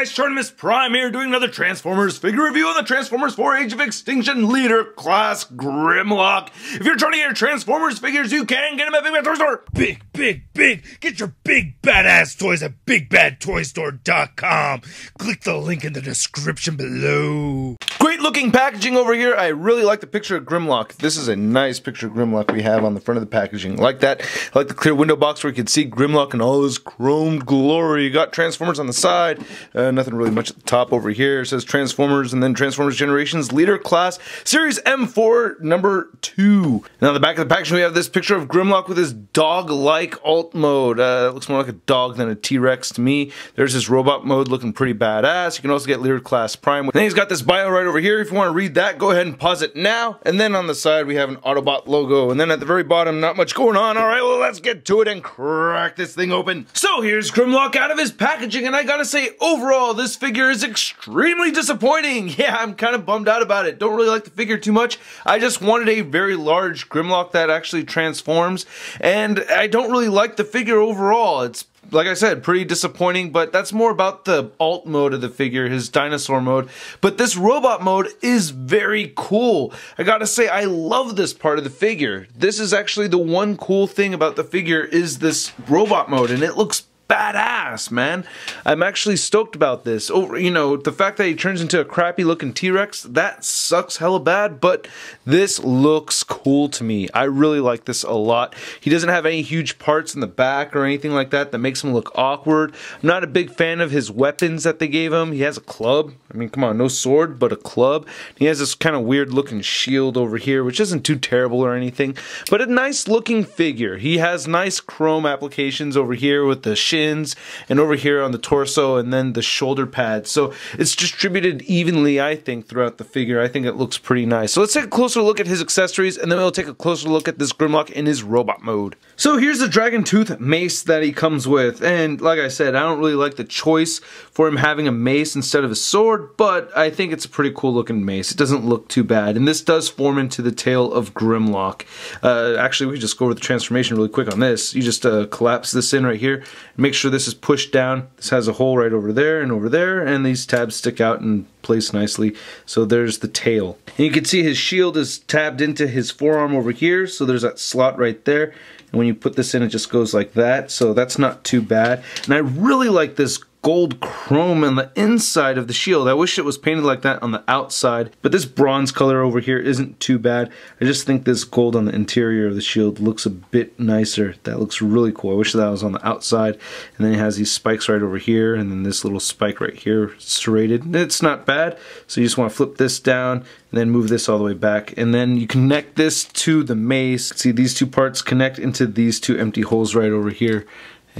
guys, Shartimus Prime here doing another Transformers figure review on the Transformers 4 Age of Extinction Leader Class Grimlock. If you're trying to get your Transformers figures, you can get them at Big Bad Toy Store. Big, big, big. Get your big badass toys at BigBadToyStore.com. Click the link in the description below. Great looking packaging over here. I really like the picture of Grimlock. This is a nice picture of Grimlock we have on the front of the packaging. Like that. I like the clear window box where you can see Grimlock in all his chromed glory. You got Transformers on the side. Uh, nothing really much at the top over here. It says Transformers and then Transformers Generations Leader Class Series M4 number 2. Now on the back of the packaging we have this picture of Grimlock with his dog-like alt mode. Uh, looks more like a dog than a T-Rex to me. There's his robot mode looking pretty badass. You can also get Leader Class Prime. Then he's got this bio right over here. If you want to read that, go ahead and pause it now. And then on the side, we have an Autobot logo. And then at the very bottom, not much going on. All right, well, let's get to it and crack this thing open. So here's Grimlock out of his packaging. And I gotta say, overall, this figure is extremely disappointing. Yeah, I'm kind of bummed out about it. Don't really like the figure too much. I just wanted a very large Grimlock that actually transforms. And I don't really like the figure overall. It's like I said, pretty disappointing, but that's more about the alt mode of the figure, his dinosaur mode. But this robot mode is very cool. I gotta say, I love this part of the figure. This is actually the one cool thing about the figure is this robot mode, and it looks badass, man. I'm actually stoked about this. Over, you know, the fact that he turns into a crappy looking T-Rex, that sucks hella bad, but this looks cool to me. I really like this a lot. He doesn't have any huge parts in the back or anything like that that makes him look awkward. I'm not a big fan of his weapons that they gave him. He has a club. I mean, come on, no sword, but a club. He has this kind of weird looking shield over here, which isn't too terrible or anything, but a nice looking figure. He has nice chrome applications over here with the shin shins and over here on the torso and then the shoulder pads. So it's distributed evenly, I think, throughout the figure. I think it looks pretty nice. So let's take a closer look at his accessories and then we'll take a closer look at this Grimlock in his robot mode. So here's the Dragon Tooth mace that he comes with. And like I said, I don't really like the choice for him having a mace instead of a sword, but I think it's a pretty cool looking mace. It doesn't look too bad. And this does form into the tail of Grimlock. Uh, actually, we just go over the transformation really quick on this. You just uh, collapse this in right here. Make sure this is pushed down. This has a hole right over there and over there, and these tabs stick out and place nicely. So there's the tail. And you can see his shield is tabbed into his forearm over here, so there's that slot right there. And when you put this in, it just goes like that, so that's not too bad. And I really like this gold chrome on the inside of the shield. I wish it was painted like that on the outside, but this bronze color over here isn't too bad. I just think this gold on the interior of the shield looks a bit nicer. That looks really cool. I wish that was on the outside. And then it has these spikes right over here, and then this little spike right here serrated. It's not bad, so you just want to flip this down and then move this all the way back. And then you connect this to the mace. See, these two parts connect into these two empty holes right over here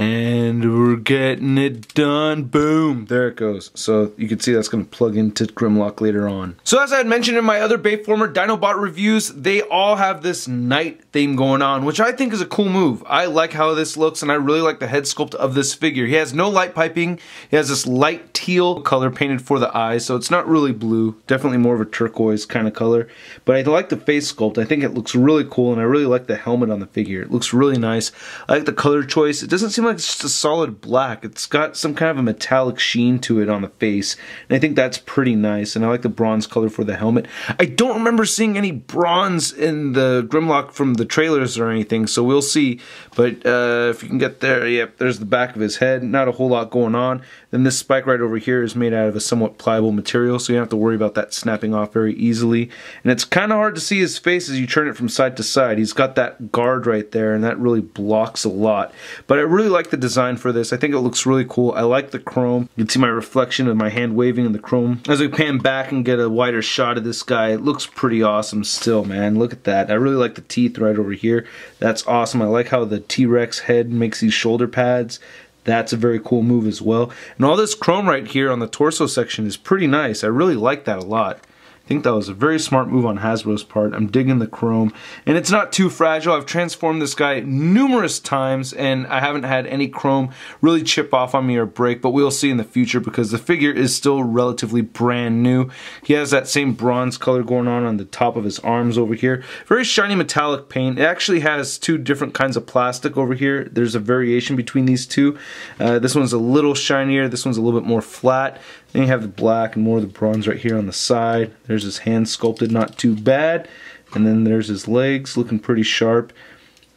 and we're getting it done. Boom. There it goes. So you can see that's going to plug into Grimlock later on. So as I had mentioned in my other Bayformer Dinobot reviews, they all have this knight theme going on, which I think is a cool move. I like how this looks and I really like the head sculpt of this figure. He has no light piping. He has this light teal color painted for the eyes, so it's not really blue. Definitely more of a turquoise kind of color. But I like the face sculpt. I think it looks really cool and I really like the helmet on the figure. It looks really nice. I like the color choice. It doesn't seem like it's just a solid black. It's got some kind of a metallic sheen to it on the face, and I think that's pretty nice. And I like the bronze color for the helmet. I don't remember seeing any bronze in the Grimlock from the trailers or anything, so we'll see. But uh, if you can get there, yep, there's the back of his head. Not a whole lot going on. Then this spike right over here is made out of a somewhat pliable material, so you don't have to worry about that snapping off very easily. And it's kind of hard to see his face as you turn it from side to side. He's got that guard right there, and that really blocks a lot. But I really like the design for this. I think it looks really cool. I like the chrome. You can see my reflection of my hand waving in the chrome. As we pan back and get a wider shot of this guy, it looks pretty awesome still, man. Look at that. I really like the teeth right over here. That's awesome. I like how the T-Rex head makes these shoulder pads. That's a very cool move as well. And all this chrome right here on the torso section is pretty nice. I really like that a lot. I think that was a very smart move on Hasbro's part. I'm digging the chrome. And it's not too fragile. I've transformed this guy numerous times and I haven't had any chrome really chip off on me or break, but we'll see in the future because the figure is still relatively brand new. He has that same bronze color going on on the top of his arms over here. Very shiny metallic paint. It actually has two different kinds of plastic over here. There's a variation between these two. Uh, this one's a little shinier. This one's a little bit more flat. Then you have the black and more of the bronze right here on the side. There's his hand sculpted, not too bad. And then there's his legs, looking pretty sharp.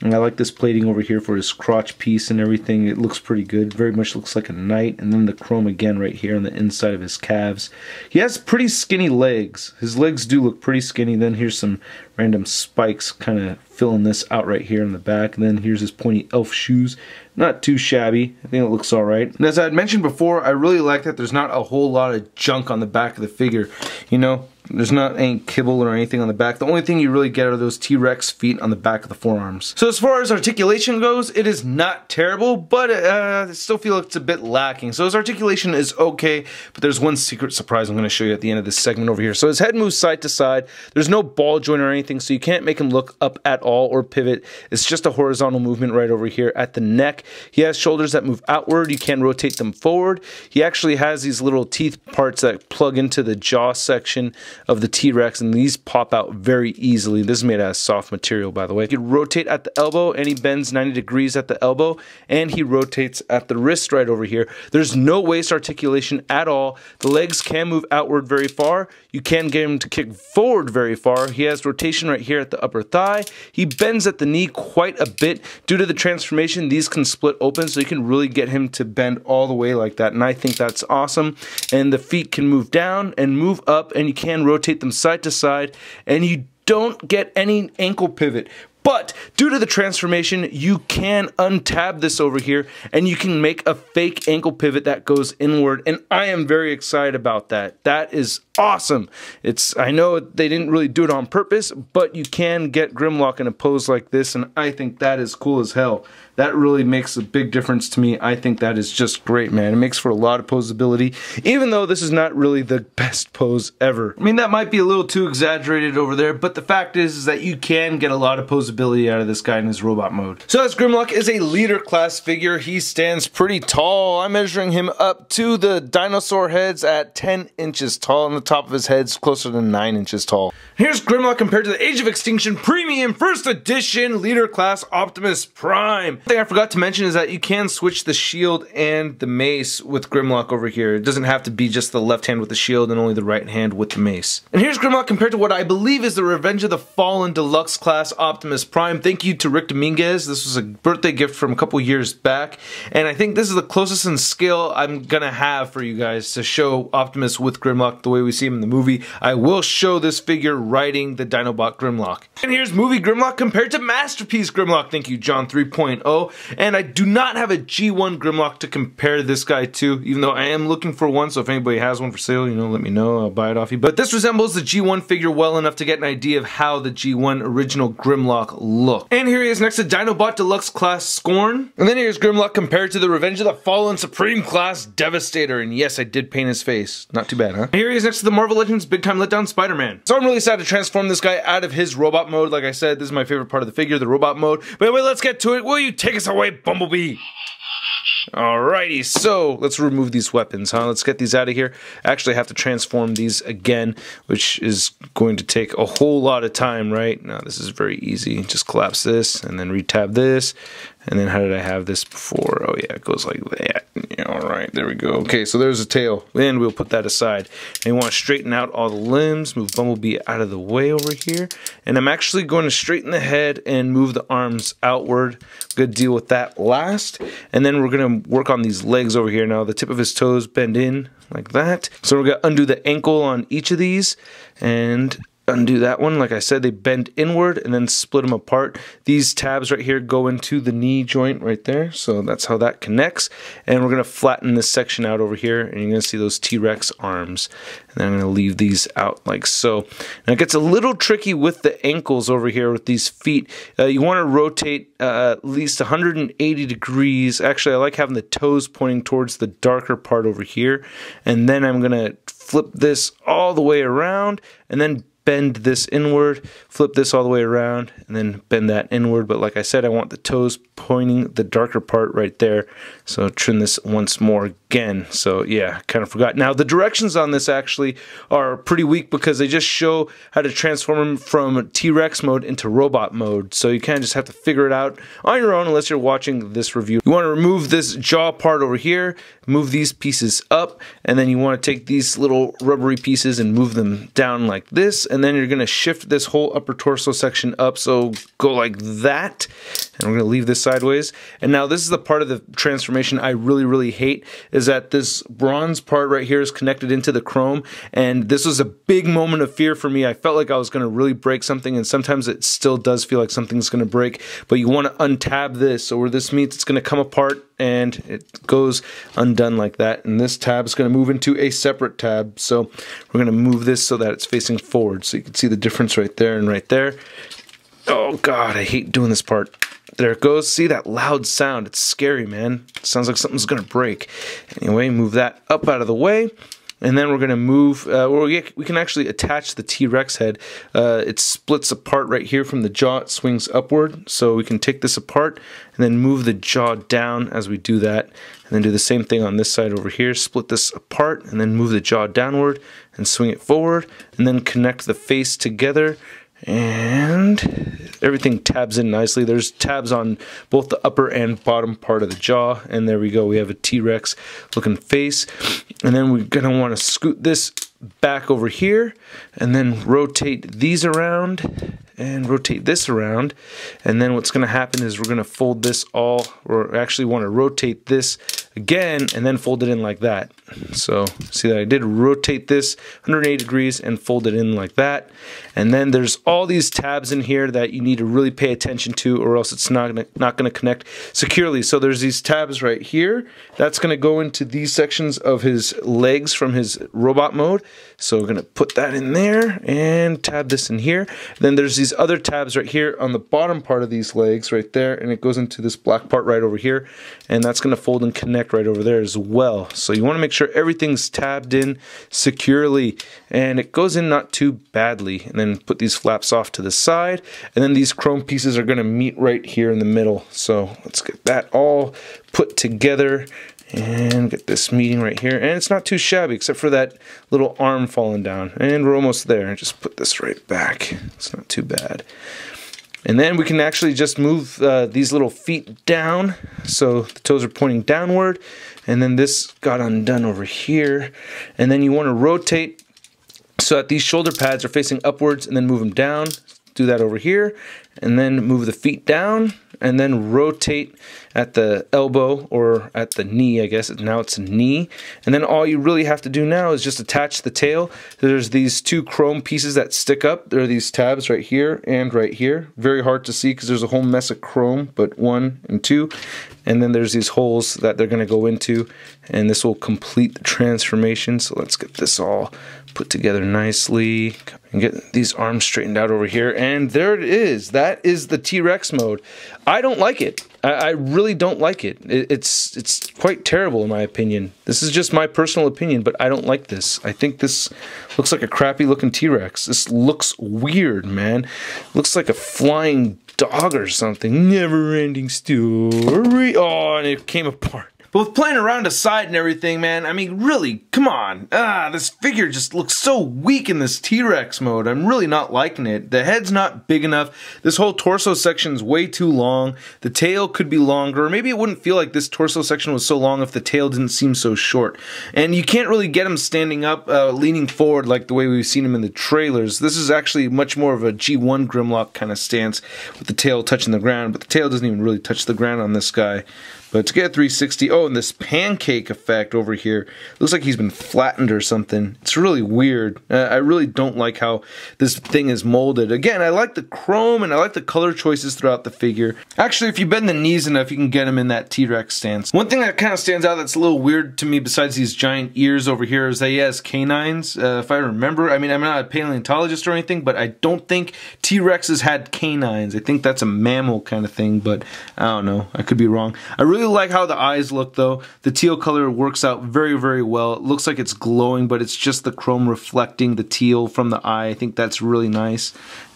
And I like this plating over here for his crotch piece and everything. It looks pretty good. Very much looks like a knight. And then the chrome again right here on the inside of his calves. He has pretty skinny legs. His legs do look pretty skinny. Then here's some random spikes kind of filling this out right here in the back. And then here's his pointy elf shoes. Not too shabby. I think it looks alright. And as I had mentioned before, I really like that there's not a whole lot of junk on the back of the figure. You know, there's not any kibble or anything on the back. The only thing you really get are those T-Rex feet on the back of the forearms. So as far as articulation goes, it is not terrible, but uh, I still feel it's a bit lacking. So his articulation is okay, but there's one secret surprise I'm going to show you at the end of this segment over here. So his head moves side to side. There's no ball joint or anything, so you can't make him look up at all or pivot. It's just a horizontal movement right over here at the neck. He has shoulders that move outward. You can rotate them forward. He actually has these little teeth parts that plug into the jaw section of the T-Rex and these pop out very easily. This is made out of soft material by the way. You can rotate at the elbow and he bends 90 degrees at the elbow and he rotates at the wrist right over here. There's no waist articulation at all. The legs can move outward very far. You can get him to kick forward very far. He has rotation right here at the upper thigh. He bends at the knee quite a bit. Due to the transformation, these can split open so you can really get him to bend all the way like that and I think that's awesome. And the feet can move down and move up and you can rotate them side to side and you don't get any ankle pivot. But due to the transformation, you can untab this over here and you can make a fake ankle pivot that goes inward. And I am very excited about that. That is awesome. It's I know they didn't really do it on purpose, but you can get Grimlock in a pose like this, and I think that is cool as hell. That really makes a big difference to me. I think that is just great, man. It makes for a lot of posability, even though this is not really the best pose ever. I mean, that might be a little too exaggerated over there, but the fact is, is that you can get a lot of posability out of this guy in his robot mode. So as Grimlock is a leader class figure, he stands pretty tall. I'm measuring him up to the dinosaur heads at 10 inches tall, and the top of his head's closer to 9 inches tall. Here's Grimlock compared to the Age of Extinction Premium First Edition Leader Class Optimus Prime. Thing I forgot to mention is that you can switch the shield and the mace with Grimlock over here. It doesn't have to be just the left hand with the shield and only the right hand with the mace. And here's Grimlock compared to what I believe is the Revenge of the Fallen Deluxe Class Optimus Prime. Thank you to Rick Dominguez. This was a birthday gift from a couple years back. And I think this is the closest in scale I'm gonna have for you guys to show Optimus with Grimlock the way we see him in the movie. I will show this figure riding the Dinobot Grimlock. And here's movie Grimlock compared to Masterpiece Grimlock. Thank you, John 3.0. And I do not have a G1 Grimlock to compare this guy to, even though I am looking for one. So if anybody has one for sale, you know, let me know. I'll buy it off you. But this resembles the G1 figure well enough to get an idea of how the G1 original Grimlock looked. And here he is next to Dinobot Deluxe Class Scorn. And then here's Grimlock compared to the Revenge of the Fallen Supreme Class Devastator. And yes, I did paint his face. Not too bad, huh? And here he is next to the Marvel Legends Big Time Letdown Spider-Man. So I'm really sad to transform this guy out of his robot mode. Like I said, this is my favorite part of the figure, the robot mode. But anyway, let's get to it. Will you take us away, Bumblebee? Alrighty, so let's remove these weapons, huh? Let's get these out of here. Actually, I have to transform these again, which is going to take a whole lot of time, right? Now, this is very easy. Just collapse this and then retab this. And then how did I have this before? Oh yeah, it goes like that. Yeah, all right, there we go. Okay, so there's a tail. Then we'll put that aside. And you want to straighten out all the limbs, move Bumblebee out of the way over here. And I'm actually going to straighten the head and move the arms outward. To deal with that last. And then we're going to work on these legs over here. Now the tip of his toes bend in like that. So we're going to undo the ankle on each of these. And undo that one. Like I said, they bend inward and then split them apart. These tabs right here go into the knee joint right there. So that's how that connects. And we're going to flatten this section out over here and you're going to see those T-Rex arms. And then I'm going to leave these out like so. Now it gets a little tricky with the ankles over here with these feet. Uh, you want to rotate uh, at least 180 degrees. Actually, I like having the toes pointing towards the darker part over here. And then I'm going to flip this all the way around, and then bend this inward, flip this all the way around, and then bend that inward. But like I said, I want the toes pointing the darker part right there. So trim this once more again. So yeah, kind of forgot. Now the directions on this actually are pretty weak because they just show how to transform them from T-Rex mode into robot mode. So you kind of just have to figure it out on your own unless you're watching this review. You want to remove this jaw part over here, move these pieces up, and then you want to take these little rubbery pieces and move them down like this and then you're going to shift this whole upper torso section up. So go like that, and we're going to leave this sideways. And now this is the part of the transformation I really, really hate, is that this bronze part right here is connected into the chrome, and this was a big moment of fear for me. I felt like I was going to really break something, and sometimes it still does feel like something's going to break, but you want to untab this. So where this meets, it's going to come apart, and it goes undone like that. And this tab is going to move into a separate tab. So we're going to move this so that it's facing forward. So you can see the difference right there and right there. Oh God, I hate doing this part. There it goes. See that loud sound? It's scary, man. It sounds like something's going to break. Anyway, move that up out of the way and then we're going to move, uh, we, we can actually attach the T-Rex head. Uh, it splits apart right here from the jaw, it swings upward, so we can take this apart and then move the jaw down as we do that, and then do the same thing on this side over here, split this apart, and then move the jaw downward and swing it forward, and then connect the face together, and everything tabs in nicely. There's tabs on both the upper and bottom part of the jaw, and there we go. We have a T-Rex looking face, and then we're gonna want to scoot this back over here, and then rotate these around, and rotate this around, and then what's gonna happen is we're gonna fold this all, or actually want to rotate this again, and then fold it in like that. So see that I did rotate this 180 degrees and fold it in like that. And then there's all these tabs in here that you need to really pay attention to or else it's not gonna, not going to connect securely. So there's these tabs right here. That's going to go into these sections of his legs from his robot mode. So we're going to put that in there and tab this in here. Then there's these other tabs right here on the bottom part of these legs right there. And it goes into this black part right over here. And that's going to fold and connect right over there as well. So you want to make sure everything's tabbed in securely and it goes in not too badly. And then put these flaps off to the side. And then these chrome pieces are going to meet right here in the middle. So let's get that all put together and get this meeting right here and it's not too shabby except for that little arm falling down and we're almost there just put this right back it's not too bad and then we can actually just move uh, these little feet down. So the toes are pointing downward. And then this got undone over here. And then you want to rotate so that these shoulder pads are facing upwards and then move them down do that over here and then move the feet down and then rotate at the elbow or at the knee, I guess. Now it's a knee. And then all you really have to do now is just attach the tail. There's these two chrome pieces that stick up. There are these tabs right here and right here. Very hard to see because there's a whole mess of chrome, but one and two. And then there's these holes that they're going to go into, and this will complete the transformation. So let's get this all put together nicely and get these arms straightened out over here. And there it is. That is the T-Rex mode. I don't like it. I, I really don't like it. it. It's it's quite terrible in my opinion. This is just my personal opinion, but I don't like this. I think this looks like a crappy looking T-Rex. This looks weird, man. Looks like a flying dog or something. Never ending story. Oh, and it came apart. But with playing around aside and everything, man, I mean, really, come on. Ah, this figure just looks so weak in this T-Rex mode. I'm really not liking it. The head's not big enough. This whole torso section's way too long. The tail could be longer. Maybe it wouldn't feel like this torso section was so long if the tail didn't seem so short. And you can't really get him standing up, uh, leaning forward like the way we've seen him in the trailers. This is actually much more of a G1 Grimlock kind of stance with the tail touching the ground, but the tail doesn't even really touch the ground on this guy. But to get 360, oh, and this pancake effect over here, looks like he's been flattened or something. It's really weird. Uh, I really don't like how this thing is molded. Again, I like the chrome and I like the color choices throughout the figure. Actually, if you bend the knees enough, you can get him in that T-Rex stance. One thing that kind of stands out that's a little weird to me besides these giant ears over here is that he has canines. Uh, if I remember, I mean, I'm not a paleontologist or anything, but I don't think T-Rexes had canines. I think that's a mammal kind of thing, but I don't know. I could be wrong. I really really like how the eyes look. though. The teal color works out very, very well. It looks like it's glowing, but it's just the chrome reflecting the teal from the eye. I think that's really nice.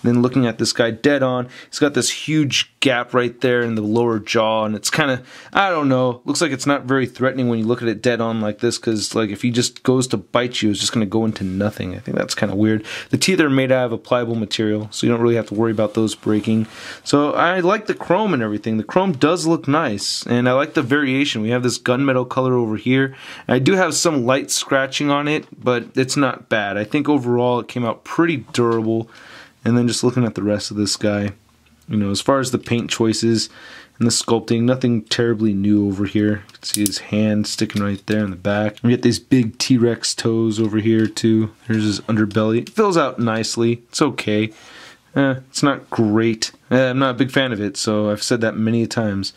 Then looking at this guy dead on, he's got this huge gap right there in the lower jaw, and it's kind of, I don't know, looks like it's not very threatening when you look at it dead on like this, because like if he just goes to bite you, it's just going to go into nothing. I think that's kind of weird. The teeth are made out of a pliable material, so you don't really have to worry about those breaking. So I like the chrome and everything. The chrome does look nice, and I like the variation. We have this gunmetal color over here. I do have some light scratching on it, but it's not bad. I think overall it came out pretty durable. And then just looking at the rest of this guy, you know, as far as the paint choices and the sculpting, nothing terribly new over here. You can see his hand sticking right there in the back. We get these big T-Rex toes over here too. Here's his underbelly. It fills out nicely. It's okay. Eh, it's not great. Eh, I'm not a big fan of it, so I've said that many times.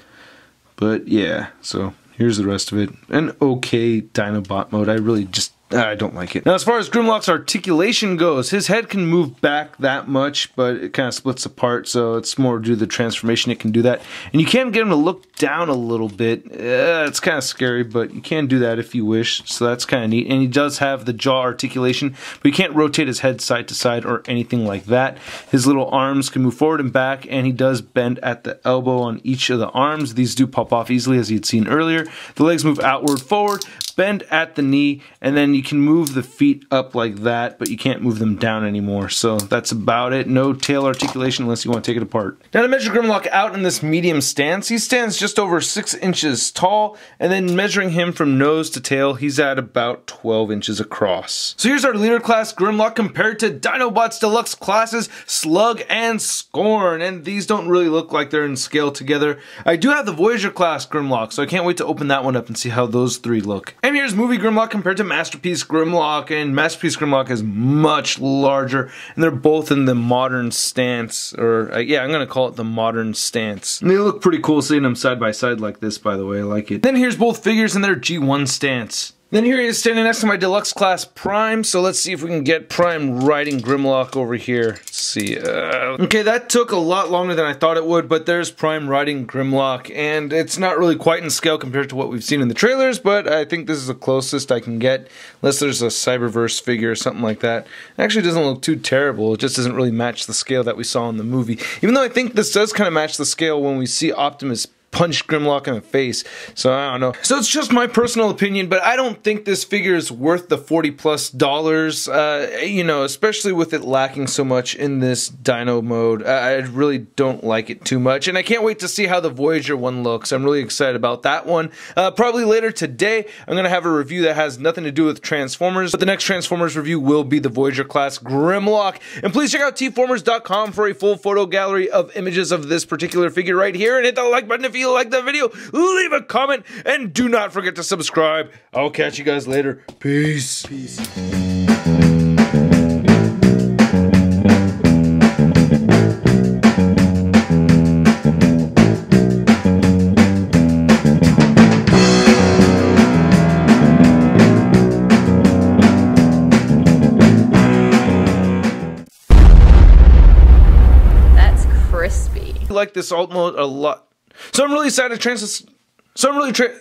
But yeah, so here's the rest of it. An okay Dinobot mode. I really just I don't like it. Now, as far as Grimlock's articulation goes, his head can move back that much, but it kind of splits apart, so it's more due to the transformation it can do that. And you can get him to look down a little bit. Uh, it's kind of scary, but you can do that if you wish, so that's kind of neat. And he does have the jaw articulation, but you can't rotate his head side to side or anything like that. His little arms can move forward and back, and he does bend at the elbow on each of the arms. These do pop off easily, as you'd seen earlier. The legs move outward forward, bend at the knee, and then you can move the feet up like that, but you can't move them down anymore. So that's about it. No tail articulation unless you want to take it apart. Now to measure Grimlock out in this medium stance, he stands just over 6 inches tall, and then measuring him from nose to tail, he's at about 12 inches across. So here's our leader class Grimlock compared to Dinobots Deluxe classes Slug and Scorn, and these don't really look like they're in scale together. I do have the Voyager class Grimlock, so I can't wait to open that one up and see how those three look. And here's Movie Grimlock compared to Masterpiece Grimlock, and Masterpiece Grimlock is much larger, and they're both in the modern stance, or uh, yeah, I'm gonna call it the modern stance. And they look pretty cool seeing them side by side like this, by the way, I like it. Then here's both figures in their G1 stance. Then here he is standing next to my deluxe class Prime. So let's see if we can get Prime riding Grimlock over here. Let's see. Uh, okay, that took a lot longer than I thought it would, but there's Prime riding Grimlock, and it's not really quite in scale compared to what we've seen in the trailers, but I think this is the closest I can get, unless there's a Cyberverse figure or something like that. It actually doesn't look too terrible. It just doesn't really match the scale that we saw in the movie. Even though I think this does kind of match the scale when we see Optimus punched Grimlock in the face. So I don't know. So it's just my personal opinion, but I don't think this figure is worth the 40 plus dollars. Uh, you know, especially with it lacking so much in this dino mode. I really don't like it too much. And I can't wait to see how the Voyager one looks. I'm really excited about that one. Uh, probably later today, I'm going to have a review that has nothing to do with Transformers. But the next Transformers review will be the Voyager class Grimlock. And please check out tformers.com for a full photo gallery of images of this particular figure right here. And hit the like button if you you like the video, leave a comment, and do not forget to subscribe. I'll catch you guys later. Peace. Peace. That's crispy. Like this alt mode a lot. So I'm really excited to trans. So I'm really. Tra-